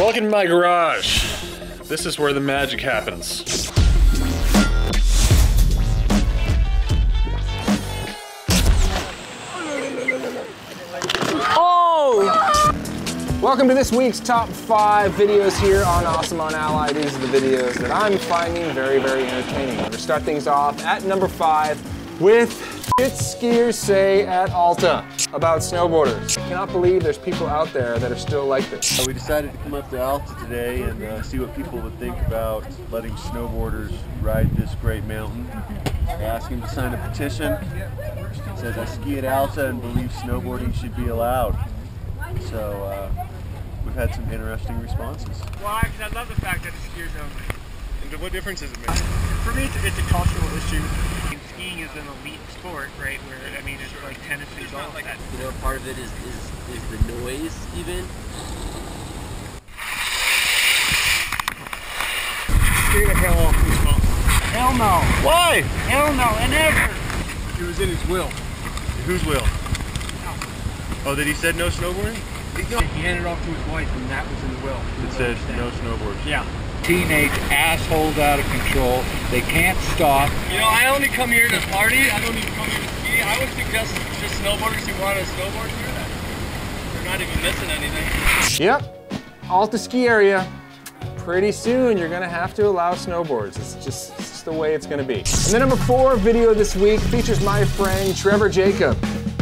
Welcome to my garage. This is where the magic happens. Oh! Welcome to this week's top five videos here on AWSM on Alli. These are the videos that I'm finding very, very entertaining. We're gonna start things off at number five with shit skiers say at Alta about snowboarders. I cannot believe there's people out there that are still like this. We decided to come up to Alta today and uh, see what people would think about letting snowboarders ride this great mountain. I asked him to sign a petition. It says, I ski at Alta and believe snowboarding should be allowed. So uh, we've had some interesting responses. Why? Because I love the fact that it's skiers only. And what difference does it make? For me, it's, it's a cultural issue. And skiing is an elite sport, right? Where, I mean, it's like tennis and golf. Like, You know, part of it is, is, is the noise even. Stay the hell off this mountain. Hell no. Why? Hell no, and never. It was in his will. Whose will? Oh, that he said no snowboarding? He handed it off to his wife, and that was in the will. It said no snowboard. Yeah. Teenage assholes out of control. They can't stop. You know, I only come here to party. I don't even come here to ski. I would suggest just snowboarders who want to snowboard here that they're not even missing anything. Yep, Alta ski area. Pretty soon you're gonna have to allow snowboards. It's just, it's just the way it's gonna be. And the number four video this week features my friend Trevor Jacob.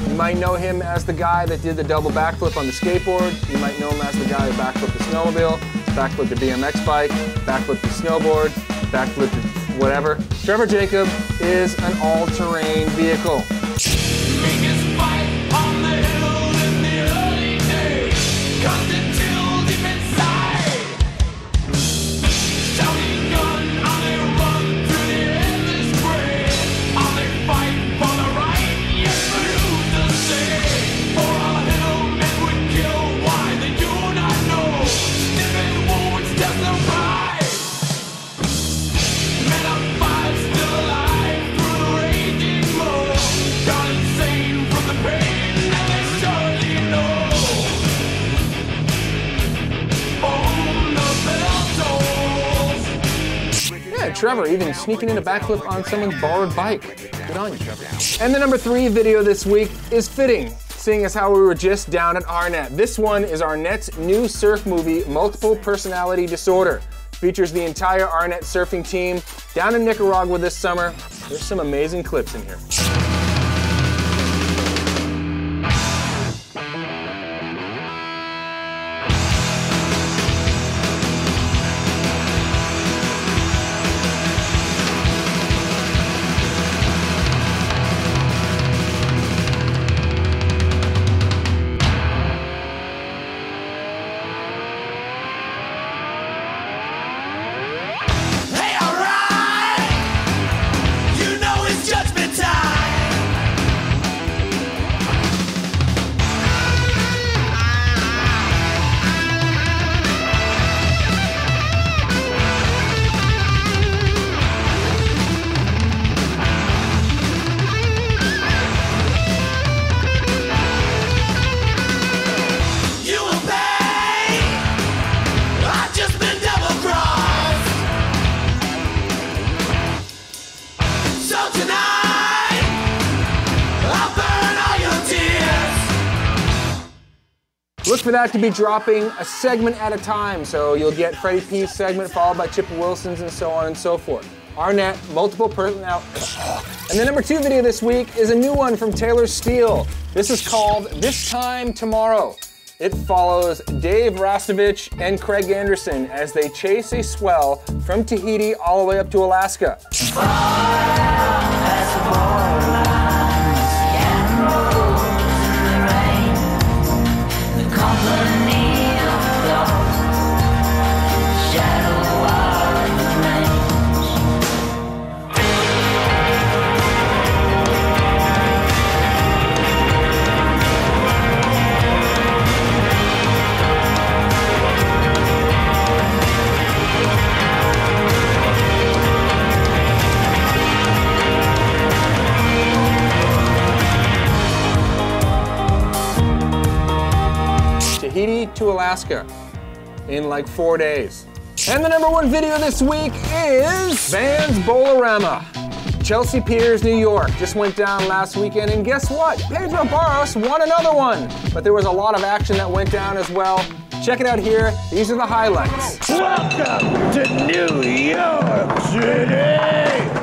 You might know him as the guy that did the double backflip on the skateboard. You might know him as the guy who backflipped the snowmobile, backflipped the BMX bike, backflip the snowboard, backflip the whatever. Trevor Jacob is an all-terrain vehicle. Trevor even sneaking in a backflip on someone's borrowed bike. Good on you, Trevor. And the number three video this week is fitting, seeing as how we were just down at Arnette. This one is Arnette's new surf movie, Multiple Personality Disorder. Features the entire Arnette surfing team down in Nicaragua this summer. There's some amazing clips in here. Look for that to be dropping a segment at a time, so you'll get Freddie P's segment followed by Chip Wilson's and so on and so forth. Arnette, multiple personnel. And the number two video this week is a new one from Taylor Steele. This is called This Time Tomorrow. It follows Dave Rastovich and Craig Anderson as they chase a swell from Tahiti all the way up to Alaska. Tahiti to Alaska. in like four days. And the number one video this week is Vans Bowl-A-Rama. Chelsea Piers, New York, just went down last weekend, and guess what? Pedro Barros won another one. But there was a lot of action that went down as well. Check it out here. These are the highlights. Welcome to New York City!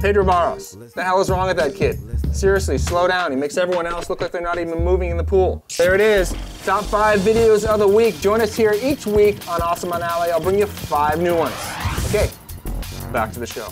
Pedro Barros. The hell is wrong with that kid? Seriously, slow down. He makes everyone else look like they're not even moving in the pool. There it is. Top five videos of the week. Join us here each week on AWSM on Alli. I'll bring you five new ones. Okay, back to the show.